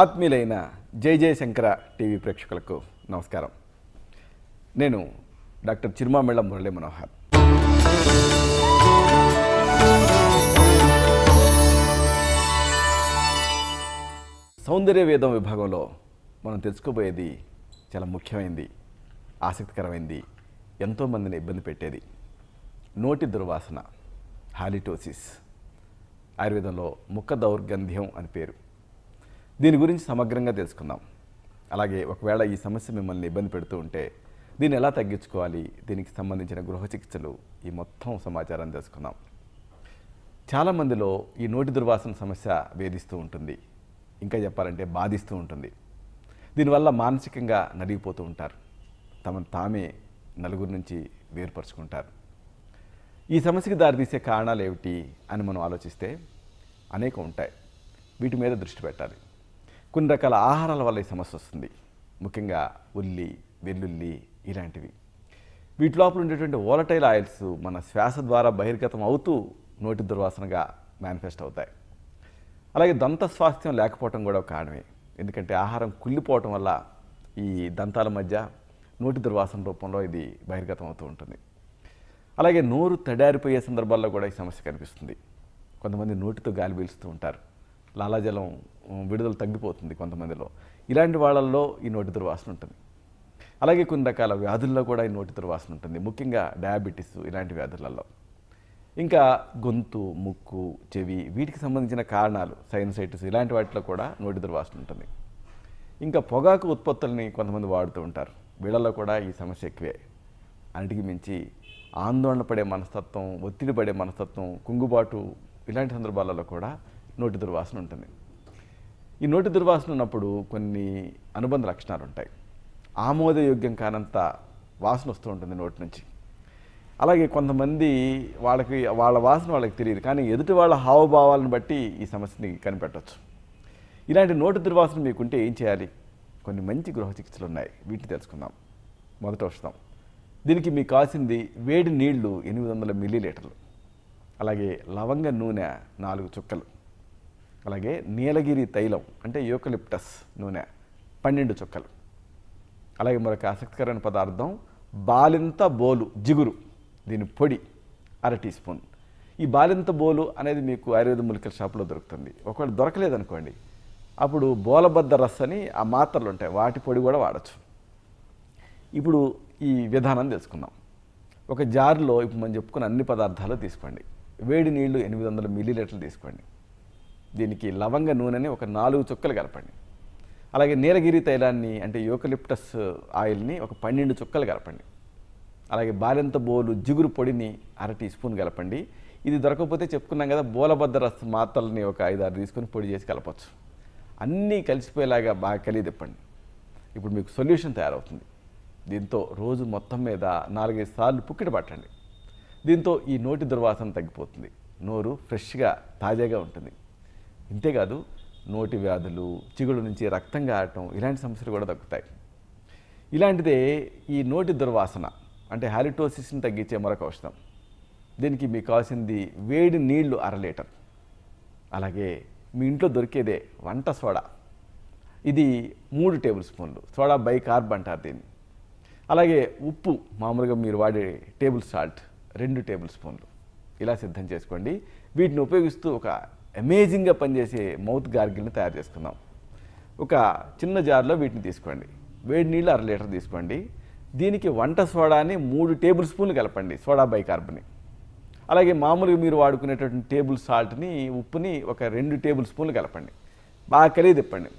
ఆత్మీయులైన జై జయశంకర టీవీ ప్రేక్షకులకు నమస్కారం. నేను డాక్టర్ చిరుమామిళ్ళ మురళీ మనోహర్. సౌందర్య వేదం విభాగంలో మనం తెలుసుకోబోయేది చాలా ముఖ్యమైనది ఆసక్తికరమైనది ఎంతోమందిని ఇబ్బంది పెట్టేది నోటి దుర్వాసన హాలిటోసిస్ ఆయుర్వేదంలో ముఖ దౌర్గంధ్యం అని పేరు. దీని గురించి సమగ్రంగా తెలుసుకుందాం. అలాగే ఒకవేళ ఈ సమస్య మిమ్మల్ని ఇబ్బంది పెడుతూ ఉంటే దీన్ని ఎలా తగ్గించుకోవాలి? దీనికి సంబంధించిన గృహ చికిత్సలు ఈ మొత్తం సమాచారం తెలుసుకుందాం. చాలామందిలో ఈ నోటి దుర్వాసన సమస్య వేధిస్తూ ఉంటుంది. ఇంకా చెప్పాలంటే బాధిస్తూ ఉంటుంది. దీనివల్ల మానసికంగా నలిగిపోతూ ఉంటారు. తమను తామే నలుగురి నుంచి వేరుపరుచుకుంటారు. ఈ సమస్యకి దారితీసే కారణాలు ఏమిటి అని మనం ఆలోచిస్తే అనేకం ఉంటాయి. వీటి మీద దృష్టి పెట్టాలి. కొన్ని రకాల ఆహారాల వల్ల ఈ సమస్య వస్తుంది. ముఖ్యంగా ఉల్లి వెల్లుల్లి ఇలాంటివి. వీటి లోపల ఉండేటువంటి ఓలటైల్ ఆయిల్స్ మన శ్వాస ద్వారా బహిర్గతం అవుతూ నోటి దుర్వాసనగా మేనిఫెస్ట్ అవుతాయి. అలాగే దంత స్వాస్థ్యం లేకపోవటం కూడా ఒక కారణమే. ఎందుకంటే ఆహారం కుళ్ళిపోవటం వల్ల ఈ దంతాల మధ్య నోటి దుర్వాసన రూపంలో ఇది బహిర్గతం అవుతూ ఉంటుంది. అలాగే నోరు తడారిపోయే సందర్భాల్లో కూడా ఈ సమస్య కనిపిస్తుంది. కొంతమంది నోటితో గాలి పీలుస్తూ ఉంటారు. లాలాజలం విడుదల తగ్గిపోతుంది కొంతమందిలో. ఇలాంటి వాళ్ళల్లో ఈ నోటి దుర్వాసన ఉంటుంది. అలాగే కొన్ని రకాల వ్యాధుల్లో కూడా ఈ నోటి దుర్వాసన ఉంటుంది. ముఖ్యంగా డయాబెటీస్ ఇలాంటి వ్యాధులలో. ఇంకా గొంతు ముక్కు చెవి వీటికి సంబంధించిన కారణాలు సైనసైటిస్ ఇలాంటి వాటిలో కూడా నోటి దుర్వాసన ఉంటుంది. ఇంకా పొగాకు ఉత్పత్తుల్ని కొంతమంది వాడుతూ ఉంటారు. వీళ్ళలో కూడా ఈ సమస్య ఎక్కువే. అన్నిటికి మించి ఆందోళన పడే మనస్తత్వం ఒత్తిడి పడే మనస్తత్వం కుంగుబాటు ఇలాంటి సందర్భాలలో కూడా నోటి దుర్వాసన ఉంటుంది. ఈ నోటి దుర్వాసన ఉన్నప్పుడు కొన్ని అనుబంధ లక్షణాలు ఉంటాయి. ఆమోదయోగ్యం కానంత వాసన వస్తూ ఉంటుంది నోటి నుంచి. అలాగే కొంతమంది వాళ్ళకి వాళ్ళ వాసన వాళ్ళకి తెలియదు. కానీ ఎదుటి వాళ్ళ హావభావాలను బట్టి ఈ సమస్యని కనిపెట్టవచ్చు ఇలాంటి నోటి దుర్వాసన మీకుంటే ఏం చేయాలి? కొన్ని మంచి గృహ చికిత్సలు ఉన్నాయి. వీటిని తెలుసుకుందాం. మొదట వస్తాం. దీనికి మీకు కాసింది వేడి నీళ్ళు ఎనిమిది వందల మిల్లీలీటర్లు. అలాగే లవంగ నూనె నాలుగు చుక్కలు. అలాగే నీలగిరి తైలం అంటే యూకలిప్టస్ నూనె పన్నెండు చుక్కలు. అలాగే మరొక ఆసక్తికరమైన పదార్థం బాలింత బోలు జిగురు దీని పొడి అర టీ స్పూన్. ఈ బాలింత బోలు అనేది మీకు ఆయుర్వేద మూలికల షాప్లో దొరుకుతుంది. ఒకవేళ దొరకలేదనుకోండి అప్పుడు బోలబద్ద రస్ అని ఆ మాత్రలు ఉంటాయి వాటి పొడి కూడా వాడచ్చు. ఇప్పుడు ఈ విధానం తెలుసుకుందాం. ఒక జార్లో ఇప్పుడు మనం చెప్పుకున్న అన్ని పదార్థాలు తీసుకోండి. వేడి నీళ్ళు ఎనిమిది వందల మిల్లీలీటర్లు తీసుకోండి. దీనికి లవంగ నూనెని ఒక నాలుగు చుక్కలు కలపండి. అలాగే నీలగిరి తైలాన్ని అంటే యూకలిప్టస్ ఆయిల్ని ఒక పన్నెండు చుక్కలు కలపండి. అలాగే బాలెంత బోలు జిగురు పొడిని అర టీ స్పూన్ కలపండి. ఇది దొరకకపోతే చెప్పుకున్నాం కదా బోలబద్ద రస మాత్రల్ని ఒక ఐదు ఆరు తీసుకొని పొడి చేసి కలపచ్చు. అన్నీ కలిసిపోయేలాగా బాగా కలిగి ఇప్పుడు మీకు సొల్యూషన్ తయారవుతుంది. దీంతో రోజు మొత్తం మీద నాలుగైదు సార్లు పుక్కిట పట్టండి. దీంతో ఈ నోటి దుర్వాసన తగ్గిపోతుంది. నోరు ఫ్రెష్గా తాజాగా ఉంటుంది. ఇంతేకాదు నోటి వ్యాధులు చిగుడు నుంచి రక్తం గారటం ఇలాంటి సమస్యలు కూడా తగ్గుతాయి. ఇలాంటిదే ఈ నోటి దుర్వాసన అంటే హాలిటోసిస్ని తగ్గించే మరొక ఔషధం. దీనికి మీకు కావాల్సింది వేడి నీళ్ళు అర లీటర్. అలాగే మీ ఇంట్లో దొరికేదే వంట సోడా. ఇది మూడు టేబుల్ స్పూన్లు. సోడా బైకార్బ్ అంటారు దీన్ని. అలాగే ఉప్పు మామూలుగా మీరు వాడే టేబుల్ సాల్ట్ రెండు టేబుల్ స్పూన్లు. ఇలా సిద్ధం చేసుకోండి. వీటిని ఉపయోగిస్తూ ఒక అమేజింగ్గా పనిచేసే మౌత్ గార్గిల్ని తయారు చేసుకుందాం. ఒక చిన్న జార్లో వీటిని తీసుకోండి. వేడి నీళ్ళు అర లీటర్ తీసుకోండి. దీనికి వంట సోడాని మూడు టేబుల్ స్పూన్లు కలపండి సోడా బైకార్బని. అలాగే మామూలుగా మీరు వాడుకునేటటువంటి టేబుల్ సాల్ట్ని ఉప్పుని ఒక రెండు టేబుల్ స్పూన్లు కలపండి. బాగా కలిగి తిప్పండి.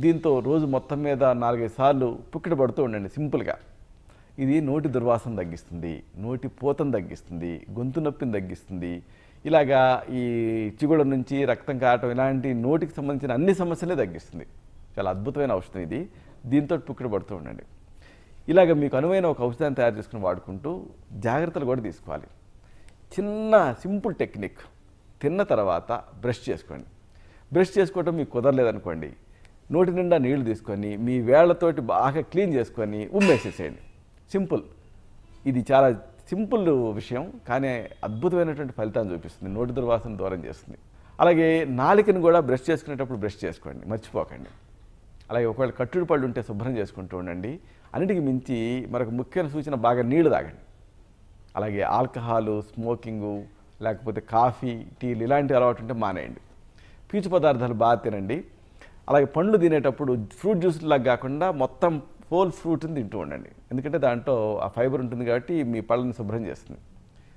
దీంతో రోజు మొత్తం మీద నాలుగైదు సార్లు పుక్కిట పడుతూ ఉండండి సింపుల్గా. ఇది నోటి దుర్వాసన తగ్గిస్తుంది నోటి పూతను తగ్గిస్తుంది గొంతు నొప్పిని తగ్గిస్తుంది ఇలాగా ఈ చిగుడు నుంచి రక్తం కారటం ఇలాంటి నోటికి సంబంధించిన అన్ని సమస్యలే తగ్గిస్తుంది. చాలా అద్భుతమైన ఔషధం ఇది. దీంతో పుక్కిడి పడుతూ ఉండండి. ఇలాగ మీకు అనువైన ఒక ఔషధాన్ని తయారు చేసుకుని వాడుకుంటూ జాగ్రత్తలు కూడా తీసుకోవాలి. చిన్న సింపుల్ టెక్నిక్. తిన్న తర్వాత బ్రష్ చేసుకోండి. బ్రష్ చేసుకోవటం మీకు కుదరలేదనుకోండి. నోటి నిండా నీళ్ళు తీసుకొని మీ వేళ్ళతోటి బాగా క్లీన్ చేసుకొని ఉమ్మేసేసేయండి. సింపుల్. ఇది చాలా సింపుల్ విషయం కానీ అద్భుతమైనటువంటి ఫలితాన్ని చూపిస్తుంది. నోటి దుర్వాసన దూరం చేస్తుంది. అలాగే నాలికను కూడా బ్రష్ చేసుకునేటప్పుడు బ్రష్ చేసుకోండి మర్చిపోకండి. అలాగే ఒకవేళ కట్టుడు పళ్ళు ఉంటే శుభ్రం చేసుకుంటూ ఉండండి. అన్నిటికి మించి మరొక ముఖ్యమైన సూచన బాగా నీళ్ళు తాగండి. అలాగే ఆల్కహాలు స్మోకింగు లేకపోతే కాఫీ టీలు ఇలాంటి అలవాటు ఉంటే మానేయండి. పీచు పదార్థాలు బాగా తినండి. అలాగే పండ్లు తినేటప్పుడు ఫ్రూట్ జ్యూస్లాగా కాకుండా మొత్తం హోల్ ఫ్రూట్ని తింటూ ఉండండి. ఎందుకంటే దాంట్లో ఆ ఫైబర్ ఉంటుంది కాబట్టి మీ పళ్ళని శుభ్రం చేస్తుంది.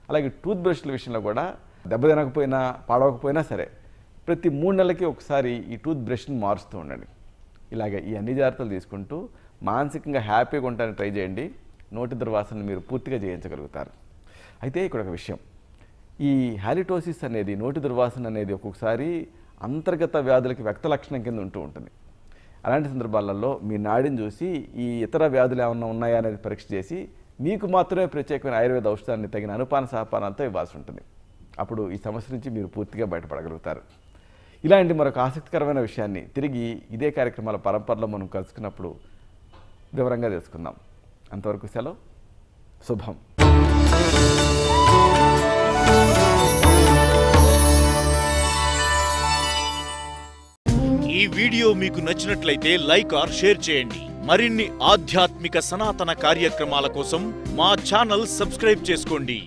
అలాగే టూత్ బ్రష్ల విషయంలో కూడా దెబ్బ తినకపోయినా పాడవకపోయినా సరే ప్రతి మూడు నెలలకి ఒకసారి ఈ టూత్ బ్రష్ని మారుస్తూ ఉండండి. ఇలాగ ఈ అన్ని జాగ్రత్తలు తీసుకుంటూ మానసికంగా హ్యాపీగా ఉండడానికి ట్రై చేయండి. నోటి దుర్వాసనను మీరు పూర్తిగా జయించగలుగుతారు. అయితే ఇక్కడ ఒక విషయం. ఈ హాలిటోసిస్ అనేది నోటి దుర్వాసన అనేది ఒక్కొక్కసారి అంతర్గత వ్యాధులకి వ్యక్త లక్షణం కింద ఉంటూ ఉంటుంది. అలాంటి సందర్భాలలో మీ నాడిని చూసి ఈ ఇతర వ్యాధులు ఏమన్నా ఉన్నాయా అనేది పరీక్ష చేసి మీకు మాత్రమే ప్రత్యేకమైన ఆయుర్వేద ఔషధాన్ని తగిన అనుపాన సహపానాలతో ఇవ్వాల్సి ఉంటుంది. అప్పుడు ఈ సమస్య నుంచి మీరు పూర్తిగా బయటపడగలుగుతారు. ఇలాంటి మరొక ఆసక్తికరమైన విషయాన్ని తిరిగి ఇదే కార్యక్రమాల పరంపరలో మనం కలుసుకున్నప్పుడు వివరంగా తెలుసుకుందాం. అంతవరకు సెలవు. శుభం. ఈ వీడియో మీకు నచ్చినట్లయితే లైక్ ఆర్ షేర్ చేయండి. మరిన్ని ఆధ్యాత్మిక సనాతన కార్యక్రమాల కోసం మా ఛానల్ సబ్స్క్రైబ్ చేసుకోండి.